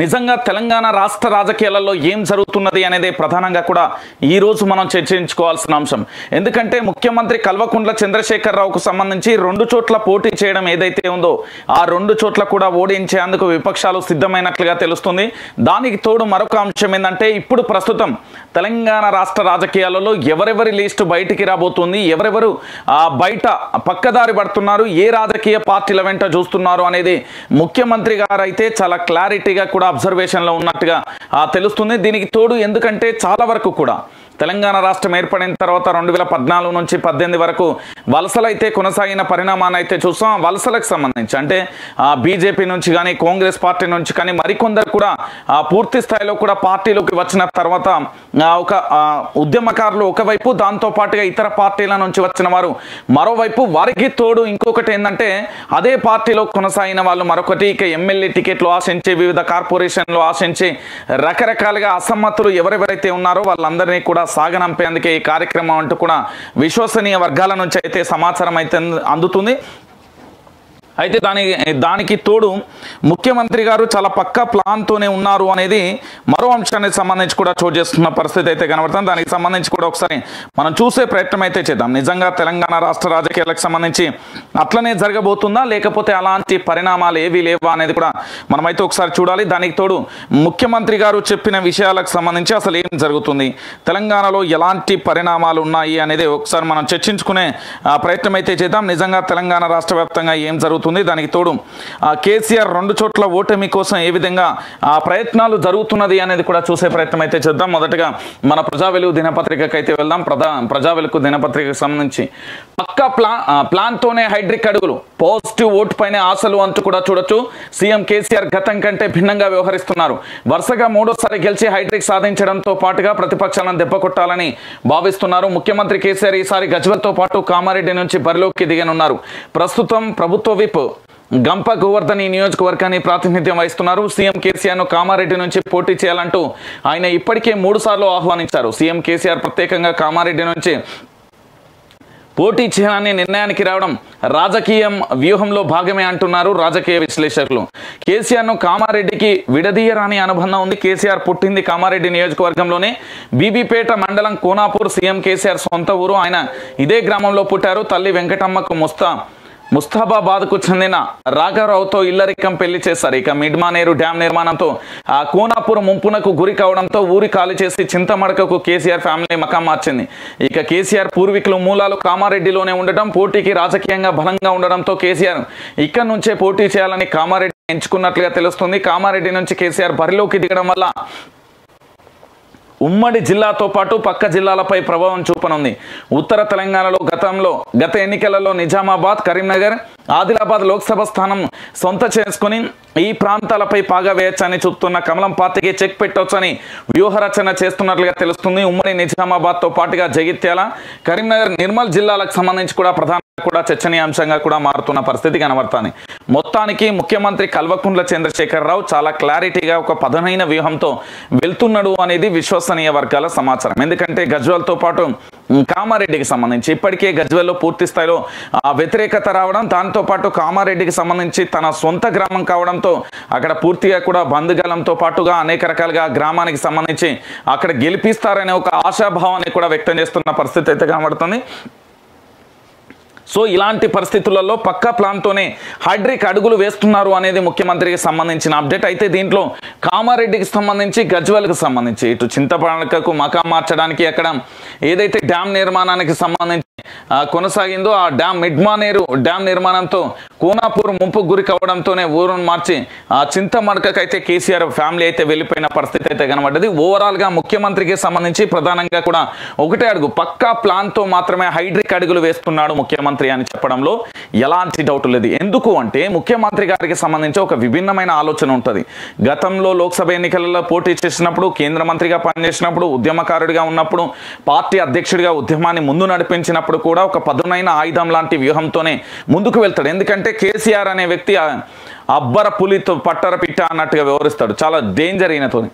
నిజంగా తెలంగాణ రాష్ట్ర రాజకీయాలలో ఏం జరుగుతున్నది అనేది ప్రధానంగా కూడా ఈ రోజు మనం చర్చించుకోవాల్సిన అంశం. ఎందుకంటే ముఖ్యమంత్రి కల్వకుంట్ల చంద్రశేఖరరావుకు సంబంధించి రెండు చోట్ల పోటీ చేయడం ఏదైతే ఉందో ఆ రెండు చోట్ల కూడా ఓడించేందుకు విపక్షాలు సిద్ధమైనట్లుగా తెలుస్తుంది. దానికి తోడు మరొక అంశం ఏంటంటే ఇప్పుడు ప్రస్తుతం తెలంగాణ రాష్ట్ర రాజకీయాలలో ఎవరెవరి లిస్టు బయటికి రాబోతుంది ఎవరెవరు బయట పక్కదారి పడుతున్నారు ఏ రాజకీయ పార్టీల వెంట చూస్తున్నారు అనేది ముఖ్యమంత్రి గారు అయితే చాలా క్లారిటీగా కూడా అబ్జర్వేషన్లో ఉన్నట్టుగా ఆ, తెలుస్తుంది. దీనికి తోడు ఎందుకంటే చాలా వరకు కూడా తెలంగాణ రాష్ట్రం ఏర్పడిన తర్వాత రెండు వేల పద్నాలుగు నుంచి పద్దెనిమిది వరకు వలసలు అయితే కొనసాగిన పరిణామాన్ని అయితే చూస్తాం. ఆ వలసలకు సంబంధించి అంటే బీజేపీ నుంచి కానీ కాంగ్రెస్ పార్టీ నుంచి కానీ మరికొందరు కూడా పూర్తి స్థాయిలో కూడా పార్టీలోకి వచ్చిన తర్వాత ఒక ఉద్యమకారులు ఒకవైపు దాంతో పాటుగా ఇతర పార్టీల నుంచి వచ్చిన వారు మరోవైపు వారికి తోడు ఇంకొకటి ఏంటంటే అదే పార్టీలో కొనసాగిన వాళ్ళు మరొకటి ఇక ఎమ్మెల్యే టికెట్లు ఆశించి వివిధ కార్పొరేషన్లు ఆశించి రకరకాలుగా అసమ్మతులు ఎవరెవరైతే ఉన్నారో వాళ్ళందరినీ కూడా సాగనంపేందుకే ఈ కార్యక్రమం అంటూ కూడా విశ్వసనీయ వర్గాల నుంచి అయితే సమాచారం అయితే అందుతుంది. అయితే దాని దానికి తోడు ముఖ్యమంత్రి గారు చాలా పక్క ప్లాన్తోనే ఉన్నారు అనేది మరో అంశానికి సంబంధించి కూడా చోటు చేస్తున్న పరిస్థితి అయితే కనబడుతుంది. దానికి సంబంధించి కూడా ఒకసారి మనం చూసే ప్రయత్నం అయితే చేద్దాం. నిజంగా తెలంగాణ రాష్ట్ర రాజకీయాలకు సంబంధించి అట్లనే జరగబోతుందా? లేకపోతే అలాంటి పరిణామాలు ఏవి లేవా అనేది కూడా మనమైతే ఒకసారి చూడాలి. దానికి తోడు ముఖ్యమంత్రి గారు చెప్పిన విషయాలకు సంబంధించి అసలు ఏం జరుగుతుంది? తెలంగాణలో ఎలాంటి పరిణామాలు ఉన్నాయి అనేది ఒకసారి మనం చర్చించుకునే ఆ, ప్రయత్నం అయితే చేద్దాం. నిజంగా తెలంగాణ రాష్ట్ర వ్యాప్తంగా ఏం జరుగుతుంది? దానికి తోడు ఆ, కేసీఆర్ రెండు చోట్ల ఓటమి కోసం ఏ విధంగా ఆ ప్రయత్నాలు జరుగుతున్నది అనేది కూడా చూసే ప్రయత్నం అయితే చేద్దాం. మొదటగా మన ప్రజా వెలుగు దినపత్రికకి అయితే వెళ్దాం. ప్రజా ప్రజా వెలుగు దినపత్రికకు సంబంధించి పక్క ప్లా ఆ, ప్లాన్తోనే హైడ్రిక్ అడుగులు పాజిటివ్ ఓటు పైన ఆశలు అంటూ కూడా చూడొచ్చు. సీఎం కేసీఆర్ గతం కంటే భిన్నంగా వ్యవహరిస్తున్నారు. వరుసగా మూడోసారి గెలిచి హైడ్రిక్ సాధించడంతో పాటుగా ప్రతిపక్షాలను దెబ్బకొట్టాలని భావిస్తున్నారు. ముఖ్యమంత్రి కేసీఆర్ ఈసారి గజ్వల్తో పాటు కామారెడ్డి నుంచి బరిలోకి దిగనున్నారు. ప్రస్తుతం ప్రభుత్వ విప్ గంప గోవర్ధన్ ఈ నియోజకవర్గాన్ని ప్రాతినిధ్యం వహిస్తున్నారు. సీఎం కేసీఆర్ను కామారెడ్డి నుంచి పోటీ చేయాలంటూ ఆయన ఇప్పటికే మూడు సార్లు ఆహ్వానించారు. సీఎం కేసీఆర్ ప్రత్యేకంగా కామారెడ్డి నుంచి పోటీ చేయాలని నిర్ణయానికి రావడం రాజకీయం వ్యూహంలో భాగమే అంటున్నారు రాజకీయ విశ్లేషకులు. కేసీఆర్ను కామారెడ్డికి విడదీయరాని అనుబంధం ఉంది. కేసీఆర్ పుట్టింది కామారెడ్డి నియోజకవర్గంలోనే. బీబీపేట మండలం కోనాపూర్ సీఎం కేసీఆర్ సొంత ఊరు. ఆయన ఇదే గ్రామంలో పుట్టారు. తల్లి వెంకటమ్మకు ముస్తా ముస్తాబాబాద్కు చెందిన రాఘవరావుతో ఇల్లరికం పెళ్ళి చేశారు. ఇక మిడ్మానేరు డ్యాం నిర్మాణంతో ఆ కోనాపూర్ ముంపునకు గురి కావడంతో ఊరి ఖాళీ చేసి చింతమడకకు కేసీఆర్ ఫ్యామిలీ మకాం మార్చింది. ఇక కేసీఆర్ పూర్వీకులు మూలాలు కామారెడ్డిలోనే ఉండటం పోటీకి రాజకీయంగా బలంగా ఉండడంతో కేసీఆర్ ఇక్కడ నుంచే పోటీ చేయాలని కామారెడ్డి ఎంచుకున్నట్లుగా తెలుస్తుంది. కామారెడ్డి నుంచి కేసీఆర్ బరిలోకి దిగడం వల్ల ఉమ్మడి జిల్లాతో పాటు పక్క జిల్లాలపై ప్రభావం చూపనుంది. ఉత్తర తెలంగాణలో గతంలో గత ఎన్నికలలో నిజామాబాద్ కరీంనగర్ ఆదిలాబాద్ లోక్సభ స్థానం సొంత చేసుకుని ఈ ప్రాంతాలపై పాగా వేయచ్చని కమలం పార్టీకి చెక్ పెట్టవచ్చని వ్యూహరచన చేస్తున్నట్లుగా తెలుస్తుంది. ఉమ్మడి నిజామాబాద్తో పాటుగా జగిత్యాల కరీంనగర్ నిర్మల్ జిల్లాలకు సంబంధించి కూడా ప్రధాన కూడా చర్చనీయాంశంగా కూడా మారుతున్న పరిస్థితి కనబడుతుంది. మొత్తానికి ముఖ్యమంత్రి కల్వకుంట్ల చంద్రశేఖరరావు చాలా క్లారిటీగా ఒక పదనైన వ్యూహంతో వెళ్తున్నాడు అనేది విశ్వసనీయ వర్గాల సమాచారం. ఎందుకంటే గజ్వాల్తో పాటు కామారెడ్డికి సంబంధించి. ఇప్పటికే గజ్వెల్లో పూర్తి స్థాయిలో ఆ, వ్యతిరేకత రావడం దాంతో పాటు కామారెడ్డికి సంబంధించి తన సొంత గ్రామం కావడంతో అక్కడ పూర్తిగా కూడా బంధుగలంతో పాటుగా అనేక రకాలుగా గ్రామానికి సంబంధించి అక్కడ గెలిపిస్తారనే ఒక ఆశాభావాన్ని కూడా వ్యక్తం చేస్తున్న పరిస్థితి అయితే కనబడుతుంది. సో ఇలాంటి పరిస్థితులలో పక్కా ప్లాన్తోనే హైడ్రిక్ అడుగులు వేస్తున్నారు అనేది ముఖ్యమంత్రికి సంబంధించిన అప్డేట్. అయితే దీంట్లో కామారెడ్డికి సంబంధించి గజ్వల్కి సంబంధించి ఇటు చింతపడకకు మకాం మార్చడానికి అక్కడ ఏదైతే డ్యామ్ నిర్మాణానికి సంబంధించి కొనసాగిందో ఆ డ్యామ్ మిడ్మానేరు డ్యామ్ నిర్మాణంతో కోనాపూర్ ముంపు గురి కావడంతోనే ఊరును మార్చి ఆ చింతమడకకైతే కేసీఆర్ ఫ్యామిలీ అయితే వెళ్ళిపోయిన పరిస్థితి అయితే కనబడ్డది. ఓవరాల్గా ముఖ్యమంత్రికి సంబంధించి ప్రధానంగా కూడా ఒకటే అడుగు పక్కా ప్లాన్తో మాత్రమే హైడ్రిక్ అడుగులు వేస్తున్నాడు ముఖ్యమంత్రి అని చెప్పడంలో ఎలాంటి డౌట్ లేదు. ఎందుకు అంటే ముఖ్యమంత్రి గారికి సంబంధించి ఒక విభిన్నమైన ఆలోచన ఉంటుంది. గతంలో లోక్సభ ఎన్నికలలో పోటీ చేసినప్పుడు కేంద్ర మంత్రిగా పనిచేసినప్పుడు ఉద్యమకారుడిగా ఉన్నప్పుడు పార్టీ అధ్యక్షుడిగా ఉద్యమాన్ని ముందు నడిపించినప్పుడు కూడా ఒక పదునైన ఆయుధం లాంటి వ్యూహంతోనే ముందుకు వెళ్తాడు. ఎందుకంటే కేసీఆర్ అనే వ్యక్తి అబ్బర పులితో పట్టర పిట్ట అన్నట్టుగా వ్యవహరిస్తాడు. చాలా డేంజర్ ఈయనతోని.